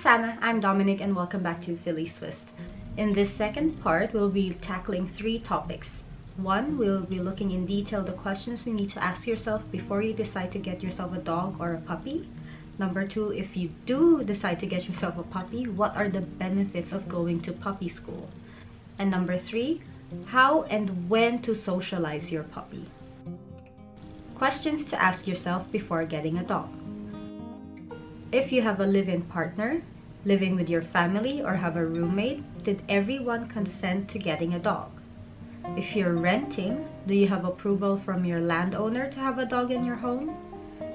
It's I'm Dominic and welcome back to FiliSwissed. In this second part, we'll be tackling three topics. One, we'll be looking in detail the questions you need to ask yourself before you decide to get yourself a dog or a puppy. Number two, if you do decide to get yourself a puppy, what are the benefits of going to puppy school? And number three, how and when to socialize your puppy. Questions to ask yourself before getting a dog. If you have a live-in partner, living with your family, or have a roommate, did everyone consent to getting a dog? If you're renting, do you have approval from your landowner to have a dog in your home?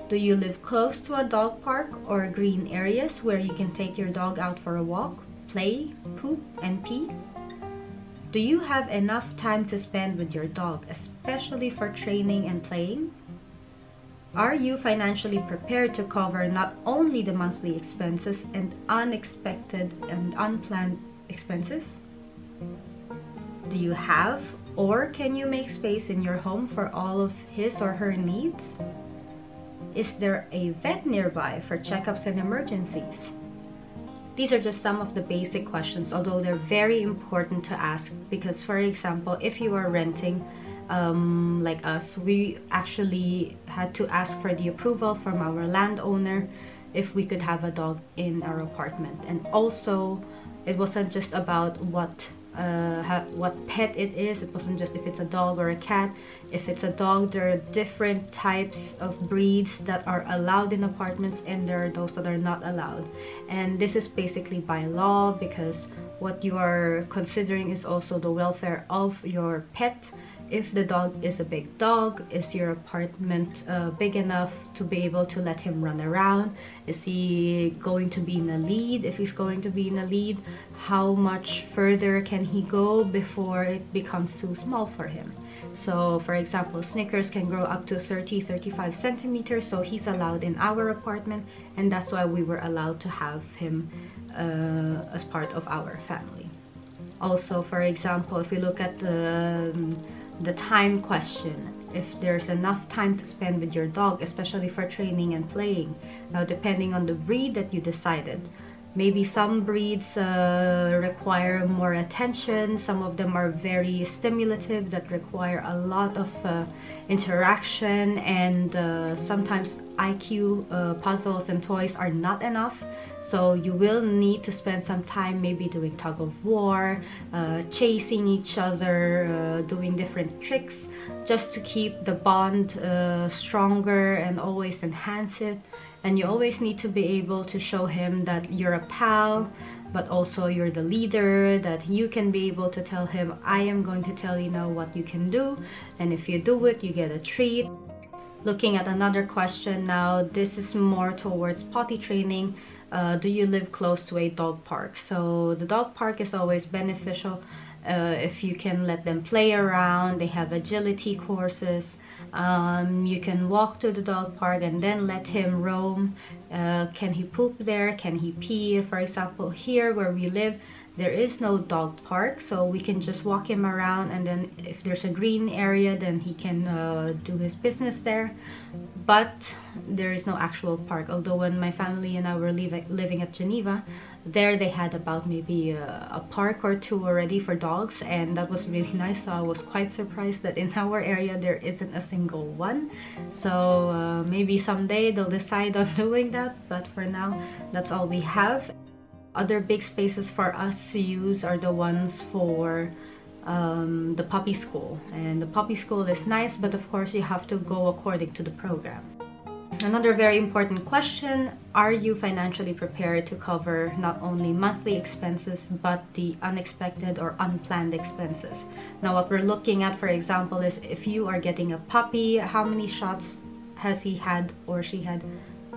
Do you live close to a dog park or green areas where you can take your dog out for a walk, play, poop, and pee? Do you have enough time to spend with your dog, especially for training and playing? Are you financially prepared to cover not only the monthly expenses and unexpected and unplanned expenses? Do you have or can you make space in your home for all of his or her needs? Is there a vet nearby for checkups and emergencies? These are just some of the basic questions, although they're very important to ask because, for example, if you are renting, um, like us, we actually had to ask for the approval from our landowner if we could have a dog in our apartment. And also, it wasn't just about what uh, what pet it is. It wasn't just if it's a dog or a cat. If it's a dog, there are different types of breeds that are allowed in apartments and there are those that are not allowed. And this is basically by law because what you are considering is also the welfare of your pet if the dog is a big dog is your apartment uh, big enough to be able to let him run around? Is he going to be in a lead? If he's going to be in a lead how much further can he go before it becomes too small for him? So for example snickers can grow up to 30 35 centimeters so he's allowed in our apartment and that's why we were allowed to have him uh, as part of our family. Also for example if we look at the um, the time question if there's enough time to spend with your dog especially for training and playing. Now depending on the breed that you decided maybe some breeds uh, require more attention. Some of them are very stimulative that require a lot of uh, interaction. And uh, sometimes IQ uh, puzzles and toys are not enough. So you will need to spend some time maybe doing tug of war uh, chasing each other doing different tricks just to keep the bond stronger and always enhance it and you always need to be able to show him that you're a pal but also you're the leader that you can be able to tell him I am going to tell you now what you can do and if you do it you get a treat. Looking at another question now this is more towards potty training. Uh, do you live close to a dog park? So the dog park is always beneficial uh, if you can let them play around they have agility courses um, you can walk to the dog park and then let him roam. Uh, can he poop there? Can he pee? For example here where we live there is no dog park so we can just walk him around and then if there's a green area then he can uh, do his business there. But there is no actual park although when my family and I were living at Geneva there they had about maybe a, a, park or two already for dogs and that was really nice. So I was quite surprised that in our area there isn't a single one. So uh, maybe someday they'll decide on doing that but for now that's all we have. Other big spaces for us to use are the ones for um, the puppy school. And the puppy school is nice but of course you have to go according to the program another very important question are you financially prepared to cover not only monthly expenses but the unexpected or unplanned expenses now what we're looking at for example is if you are getting a puppy how many shots has he had or she had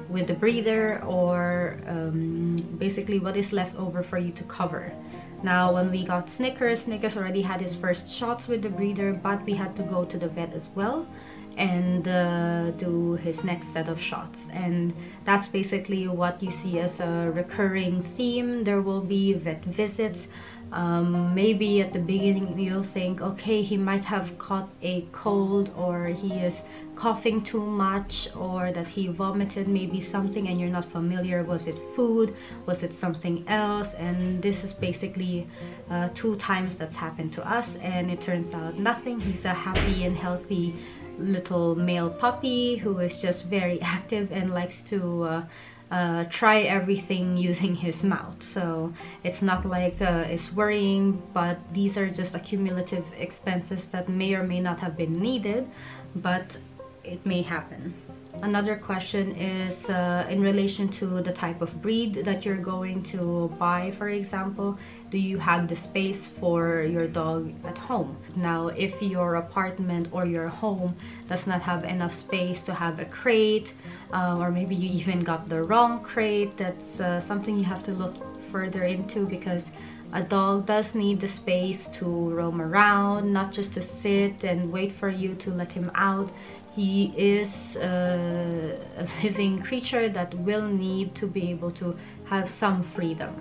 with the breeder or um, basically what is left over for you to cover. Now when we got Snickers, Snickers already had his first shots with the breeder but we had to go to the vet as well and uh, do his next set of shots. And that's basically what you see as a recurring theme. There will be vet visits. Um, maybe at the beginning you'll think okay he might have caught a cold or he is coughing too much or that he vomited maybe something and you're not familiar was it food? Was it something else? And this is basically uh, two times that's happened to us and it turns out nothing. He's a happy and healthy little male puppy who is just very active and likes to uh, uh, try everything using his mouth. So it's not like uh, it's worrying but these are just accumulative expenses that may or may not have been needed but it may happen Another question is uh, in relation to the type of breed that you're going to buy, for example. Do you have the space for your dog at home? Now, if your apartment or your home does not have enough space to have a crate, uh, or maybe you even got the wrong crate, that's uh, something you have to look further into because a dog does need the space to roam around, not just to sit and wait for you to let him out he is uh, a living creature that will need to be able to have some freedom.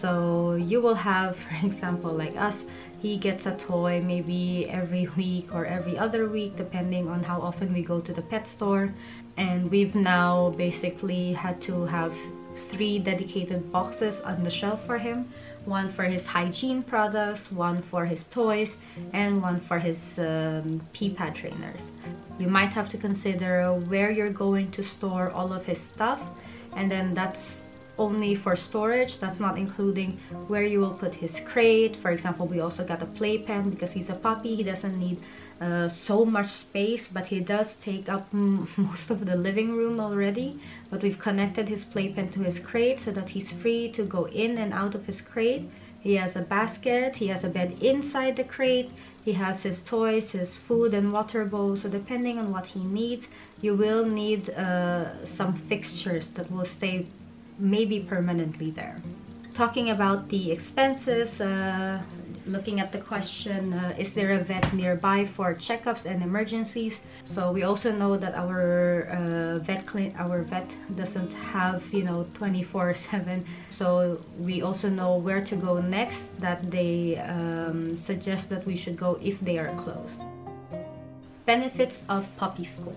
So you will have for example like us he gets a toy maybe every week or every other week depending on how often we go to the pet store. And we've now basically had to have three dedicated boxes on the shelf for him one for his hygiene products, one for his toys, and one for his um, pee pad trainers. You might have to consider where you're going to store all of his stuff, and then that's only for storage. That's not including where you will put his crate. For example we also got a playpen because he's a puppy. He doesn't need uh, so much space but he does take up most of the living room already. But we've connected his playpen to his crate so that he's free to go in and out of his crate. He has a basket. He has a bed inside the crate. He has his toys his food and water bowl. So depending on what he needs you will need uh, some fixtures that will stay maybe permanently there. Talking about the expenses uh, looking at the question uh, is there a vet nearby for checkups and emergencies? So we also know that our uh, vet clinic our vet doesn't have you know 24 7 so we also know where to go next that they um, suggest that we should go if they are closed. Benefits of puppy school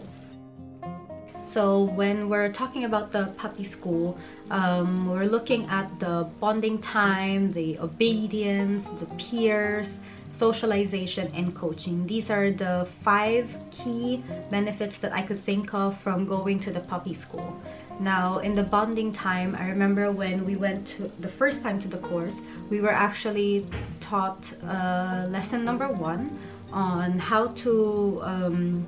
so when we're talking about the puppy school, um, we're looking at the bonding time, the obedience, the peers, socialization, and coaching. These are the five key benefits that I could think of from going to the puppy school. Now, in the bonding time, I remember when we went to the first time to the course, we were actually taught uh, lesson number one on how to um,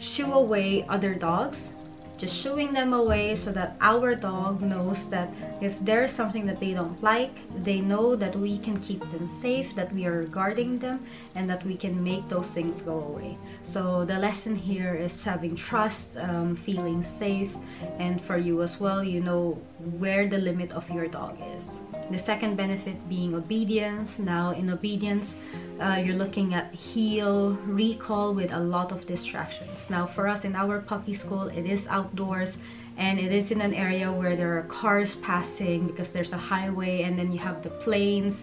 shoo away other dogs just shooing them away so that our dog knows that if there's something that they don't like they know that we can keep them safe that we are guarding them and that we can make those things go away. So the lesson here is having trust um, feeling safe and for you as well you know where the limit of your dog is the second benefit being obedience now in obedience uh, you're looking at heel, recall with a lot of distractions. Now for us in our puppy school, it is outdoors and it is in an area where there are cars passing because there's a highway and then you have the planes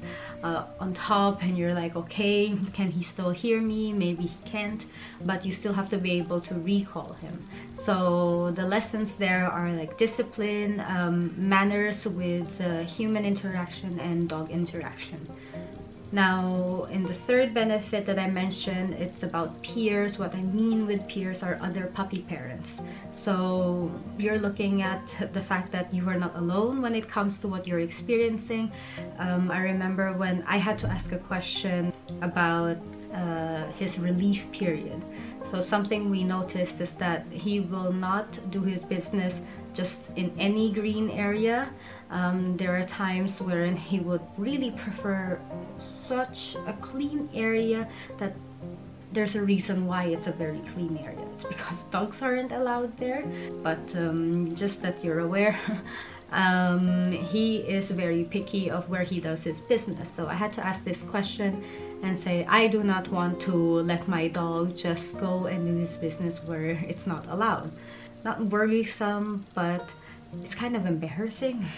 uh, on top and you're like okay can he still hear me? Maybe he can't. But you still have to be able to recall him. So the lessons there are like discipline um, manners with uh, human interaction and dog interaction now, in the third benefit that I mentioned, it's about peers. What I mean with peers are other puppy parents. So you're looking at the fact that you are not alone when it comes to what you're experiencing. Um, I remember when I had to ask a question about uh, his relief period. So something we noticed is that he will not do his business just in any green area. Um, there are times wherein he would really prefer such a clean area that there's a reason why it's a very clean area. It's because dogs aren't allowed there, but um, just that you're aware. um, he is very picky of where he does his business. So I had to ask this question and say, I do not want to let my dog just go and do his business where it's not allowed. Not worrisome but it's kind of embarrassing.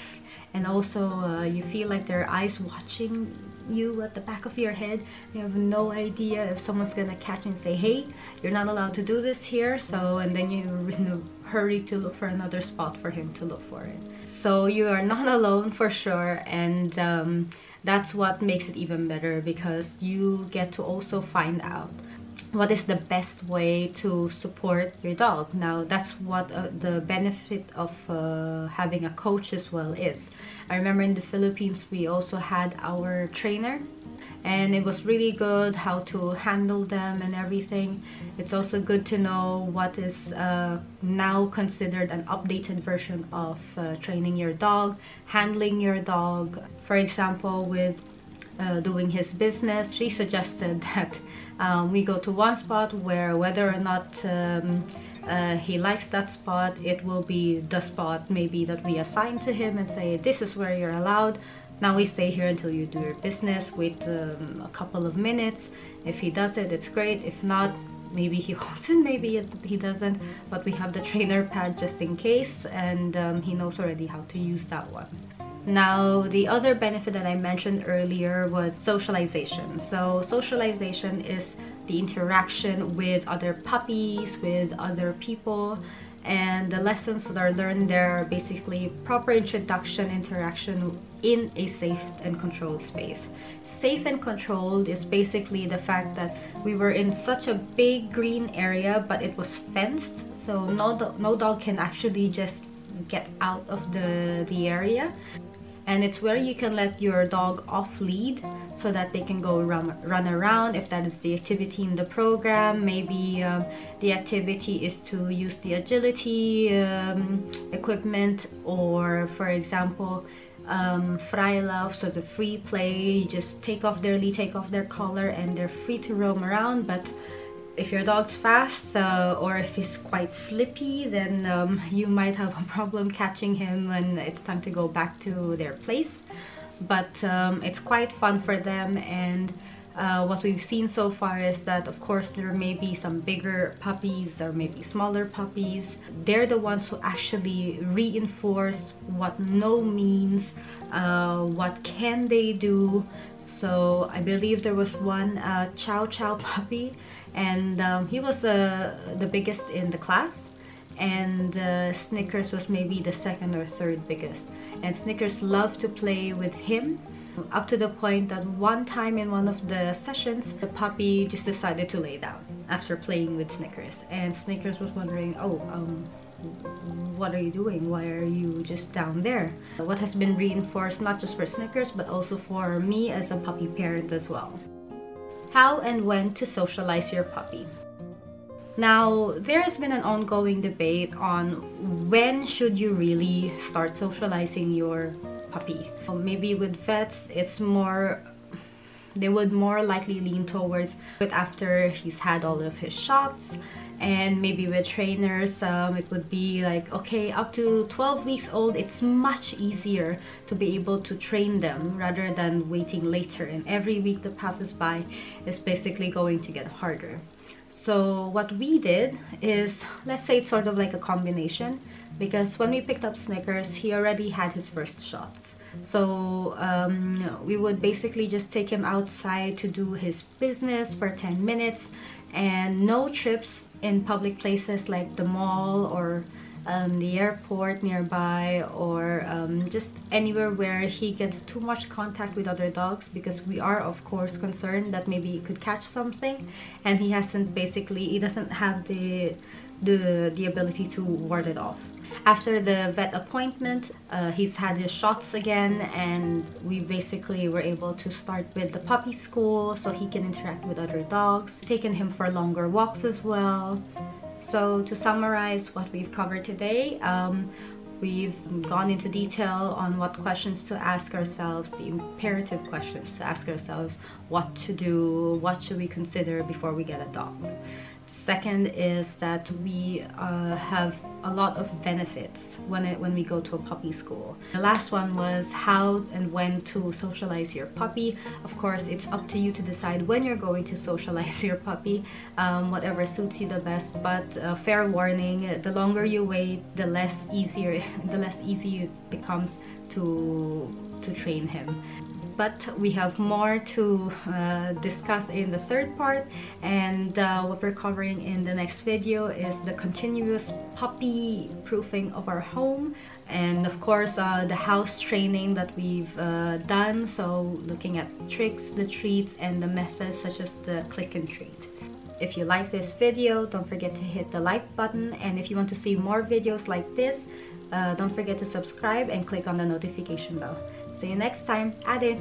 And also uh, you feel like there are eyes watching you at the back of your head. You have no idea if someone's gonna catch and say hey you're not allowed to do this here. So and then you're in a hurry to look for another spot for him to look for it. So you are not alone for sure. And um, that's what makes it even better because you get to also find out what is the best way to support your dog. Now that's what uh, the benefit of uh, having a coach as well is. I remember in the philippines we also had our trainer and it was really good how to handle them and everything. It's also good to know what is uh, now considered an updated version of uh, training your dog handling your dog. For example with uh, doing his business she suggested that um, we go to one spot where whether or not um, uh, he likes that spot it will be the spot maybe that we assign to him and say this is where you're allowed now we stay here until you do your business wait um, a couple of minutes. If he does it it's great. If not maybe he wants it maybe he doesn't. But we have the trainer pad just in case and um, he knows already how to use that one. Now, the other benefit that I mentioned earlier was socialization. So socialization is the interaction with other puppies, with other people, and the lessons that are learned there are basically proper introduction, interaction in a safe and controlled space. Safe and controlled is basically the fact that we were in such a big green area, but it was fenced, so no, no dog can actually just get out of the, the area and it's where you can let your dog off lead so that they can go run, run around if that is the activity in the program. Maybe um, the activity is to use the agility um, equipment or for example um, Freilauf, so the free play, you just take off their lead, take off their collar and they're free to roam around. But if your dog's fast uh, or if he's quite slippy then um, you might have a problem catching him when it's time to go back to their place. But um, it's quite fun for them and uh, what we've seen so far is that of course there may be some bigger puppies or maybe smaller puppies. They're the ones who actually reinforce what no means uh, what can they do so I believe there was one uh, Chow Chow puppy and um, he was uh, the biggest in the class and uh, Snickers was maybe the second or third biggest. And Snickers loved to play with him. Up to the point that one time in one of the sessions the puppy just decided to lay down after playing with Snickers. And Snickers was wondering oh um, what are you doing? Why are you just down there? What has been reinforced not just for Snickers but also for me as a puppy parent as well. How and when to socialize your puppy. Now, there has been an ongoing debate on when should you really start socializing your puppy. Maybe with vets, it's more they would more likely lean towards but after he's had all of his shots and maybe with trainers um, it would be like okay up to 12 weeks old it's much easier to be able to train them rather than waiting later. And every week that passes by is basically going to get harder. So what we did is let's say it's sort of like a combination because when we picked up Snickers he already had his first shots. So um, we would basically just take him outside to do his business for 10 minutes and no trips in public places like the mall or um, the airport nearby or um, just anywhere where he gets too much contact with other dogs because we are of course concerned that maybe he could catch something and he hasn't basically he doesn't have the the the ability to ward it off after the vet appointment uh, he's had his shots again and we basically were able to start with the puppy school so he can interact with other dogs taken him for longer walks as well so to summarize what we've covered today um, We've gone into detail on what questions to ask ourselves, the imperative questions to ask ourselves, what to do, what should we consider before we get a dog. Second is that we uh, have a lot of benefits when it, when we go to a puppy school. The last one was how and when to socialize your puppy. Of course, it's up to you to decide when you're going to socialize your puppy, um, whatever suits you the best. But uh, fair warning: the longer you wait, the less easier, the less easy it becomes to to train him but we have more to uh, discuss in the third part and uh, what we're covering in the next video is the continuous puppy proofing of our home and of course uh, the house training that we've uh, done so looking at tricks the treats and the methods such as the click and treat. If you like this video don't forget to hit the like button and if you want to see more videos like this uh, don't forget to subscribe and click on the notification bell see you next time. Ade